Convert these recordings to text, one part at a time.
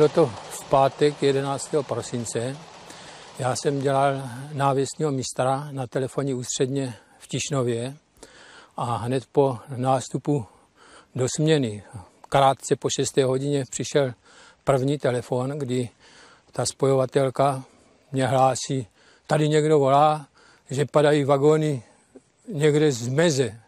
Bylo to v pátek 11. prosince. Já jsem dělal návěstního mistra na telefonní ústředně v Tišnově a hned po nástupu do směny, krátce po 6. hodině, přišel první telefon, kdy ta spojovatelka mě hlásí, tady někdo volá, že padají vagóny někde z meze.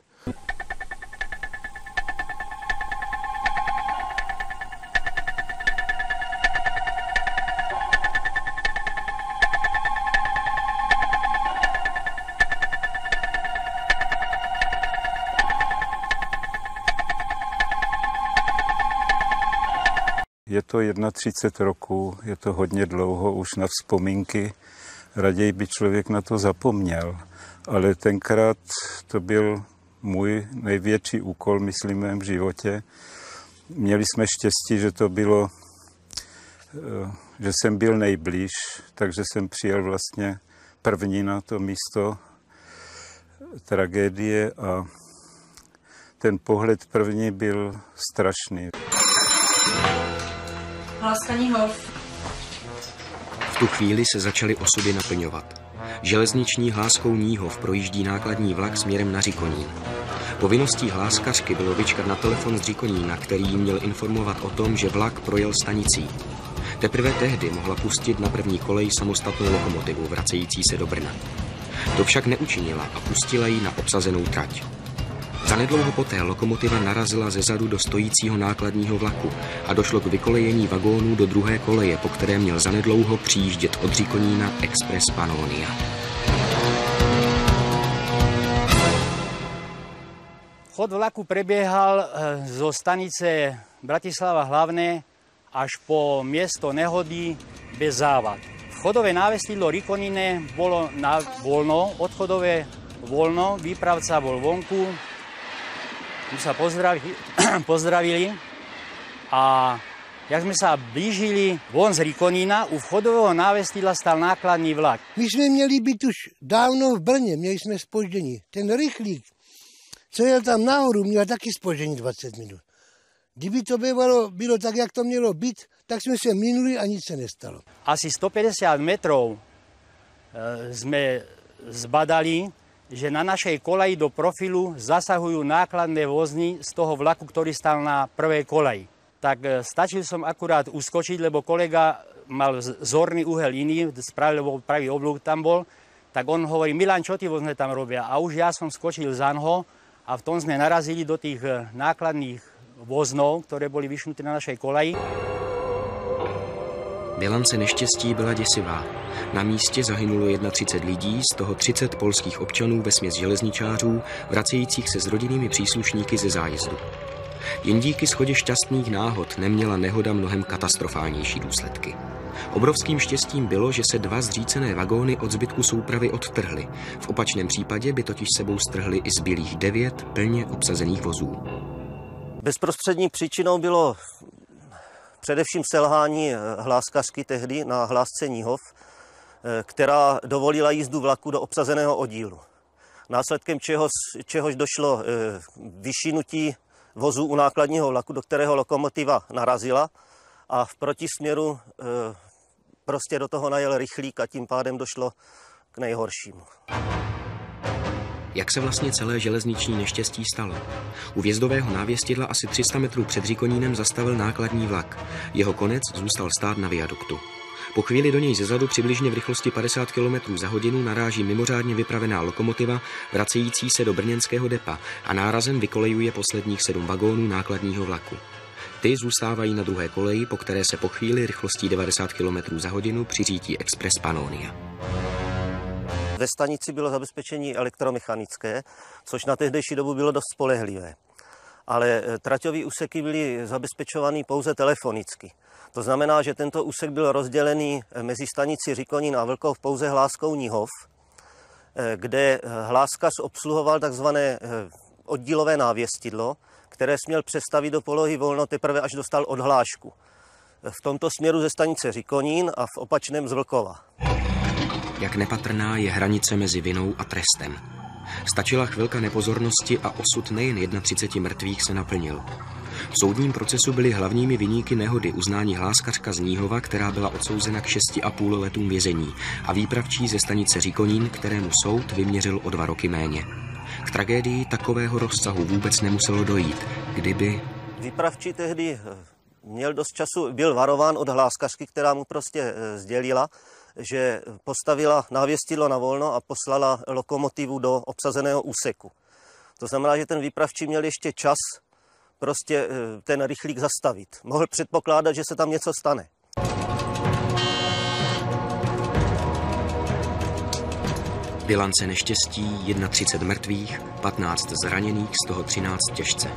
Je to 31 roku, je to hodně dlouho už na vzpomínky. Raději by člověk na to zapomněl. Ale tenkrát to byl můj největší úkol, myslím, v mém životě. Měli jsme štěstí, že to bylo, eh, že jsem byl nejblíž, takže jsem přijel vlastně první na to místo tragédie a ten pohled první byl strašný. V tu chvíli se začaly osudy naplňovat. Železniční hláskou Níhov projíždí nákladní vlak směrem na Říkonín. Povinností hláskařky bylo vyčkat na telefon z Říkonína, který jí měl informovat o tom, že vlak projel stanicí. Teprve tehdy mohla pustit na první kolej samostatnou lokomotivu vracející se do Brna. To však neučinila a pustila ji na obsazenou trať. Zanedlouho poté lokomotiva narazila ze zadu do stojícího nákladního vlaku a došlo k vykolejení vagónů do druhé koleje, po které měl zanedlouho přijíždět od Říkonína Express Pannonia. Chod vlaku prebiehal eh, zo stanice Bratislava hlavné až po miesto nehody bez závad. Vchodové návestidlo Rikonine bolo na voľno, odchodové voľno, výpravca bol vonku, my sa pozdravili, pozdravili a jak sme sa blížili von z Rikonína, u vchodového návestidla stal nákladný vlak. My jsme měli být už dávno v Brně, měli jsme spoždění. Ten rychlík, co jel tam nahoru, měl taky spoždění 20 minut. Kdyby to bývalo, bylo tak, jak to mělo být, tak jsme se minuli a nic se nestalo. Asi 150 metrov e, sme zbadali, že na našej koleji do profilu zasahujú nákladné vozni z toho vlaku, ktorý stal na prvej koleji. Tak e, stačil som akurát uskočiť, lebo kolega mal zorný uhel iný, spravil, lebo pravý oblúk tam bol, tak on hovorí, Milan, čo tí vozne tam robia? A už ja som skočil za nho a v tom sme narazili do tých e, nákladných voznov, ktoré boli vyšnuté na našej koleji. Bilance neštěstí byla děsivá. Na místě zahynulo 31 lidí, z toho 30 polských občanů ve směs železničářů, vracejících se s rodinnými příslušníky ze zájezdu. Jen díky schodě šťastných náhod neměla nehoda mnohem katastrofálnější důsledky. Obrovským štěstím bylo, že se dva zřícené vagóny od zbytku soupravy odtrhly. V opačném případě by totiž sebou strhly i zbylých devět plně obsazených vozů. Bezprostřední příčinou bylo především selhání eh, hláskařky tehdy na hlásce Níhov, eh, která dovolila jízdu vlaku do obsazeného oddílu. Následkem čeho, čehož došlo eh, vyšinutí vozu u nákladního vlaku, do kterého lokomotiva narazila a v protisměru prostě do toho najel rychlík a tím pádem došlo k nejhoršímu. Jak se vlastně celé železniční neštěstí stalo? U vjezdového návěstidla asi 300 metrů před Říkonínem zastavil nákladní vlak. Jeho konec zůstal stát na viaduktu. Po chvíli do něj zezadu přibližně v rychlosti 50 km za hodinu naráží mimořádně vypravená lokomotiva vracející se do brněnského depa a nárazem vykolejuje posledních sedm vagónů nákladního vlaku. Ty zůstávají na druhé koleji, po které se po chvíli rychlostí 90 km za hodinu přiřítí Express Pannonia. Ve stanici bylo zabezpečení elektromechanické, což na tehdejší dobu bylo dost spolehlivé. Ale eh, traťové úseky byly zabezpečovány pouze telefonicky. To znamená, že tento úsek byl rozdělený eh, mezi stanici Říkonín a Vlkov pouze hláskou Níhov, eh, kde hláskař obsluhoval takzvané oddílové návěstidlo, které směl přestavit do polohy volno teprve až dostal odhlášku. V tomto směru ze stanice Říkonín a v opačném z Vlkova. Jak nepatrná je hranice mezi vinou a trestem. Stačila chvilka nepozornosti a osud nejen 31 mrtvých se naplnil. V soudním procesu byly hlavními viníky nehody uznání hláskařka z Níhova, která byla odsouzena k 6,5 letům vězení a výpravčí ze stanice Říkonín, kterému soud vyměřil o dva roky méně. K tragédii takového rozsahu vůbec nemuselo dojít, kdyby... Výpravčí tehdy eh, měl dost času, byl varován od hláskařky, která mu prostě eh, sdělila, že postavila návěstidlo na volno a poslala lokomotivu do obsazeného úseku. To znamená, že ten výpravčí měl ještě čas prostě eh, ten rychlík zastavit. Mohl předpokládat, že se tam něco stane. Bilance neštěstí 31 mrtvých, 15 zraněných, z toho 13 těžce.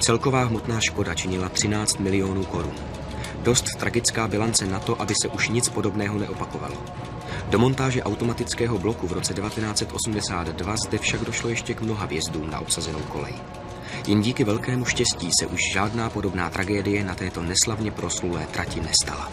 Celková hmotná škoda činila 13 milionů korun. Dost tragická bilance na to, aby se už nic podobného neopakovalo. Do montáže automatického bloku v roce 1982 zde však došlo ještě k mnoha vjezdům na obsazenou kolej. Jen díky velkému štěstí se už žádná podobná tragédie na této neslavně proslulé trati nestala.